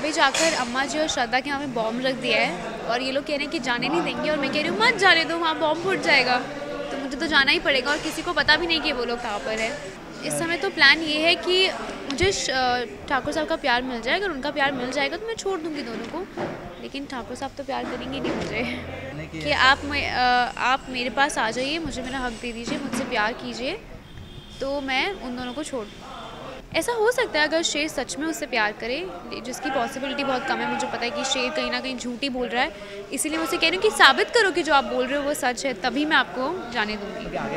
पे जाकर अम्मा जी और श्रद्धा के यहाँ पे बॉम्ब रख दिया है और ये लोग कह रहे हैं कि जाने नहीं देंगे और मैं कह रही हूँ मत जाने दो वहाँ बॉम्ब फूट जाएगा। तो मुझे तो जाना ही पड़ेगा और किसी को पता भी नहीं कि वो लोग कहाँ पर है। इस समय तो प्लान ये है कि मुझे ठाकुर साहब का प्यार मिल जाए अगर उनका प्यार मिल जाएगा तो मैं छोड़ दूँगी दोनों को। लेकिन ठाकुर साहब तो प्यार करेंगे नहीं मुझे। कि आप मैं आप मेरे पास आ जाइए मुझे मेरा हक दे दीजिए मुझसे प्यार कीजिए तो मैं उन दोनों को छोड़ ऐसा हो सकता है अगर शेर सच में उससे प्यार करे, जिसकी पॉसिबिलिटी बहुत कम है, मुझे पता है कि शेर कहीं ना कहीं झूठी बोल रहा है। इसीलिए मैं उसे कह रही हूँ कि साबित करो कि जो आप बोल रहे हो वो सच है, तभी मैं आपको जाने दूँगी।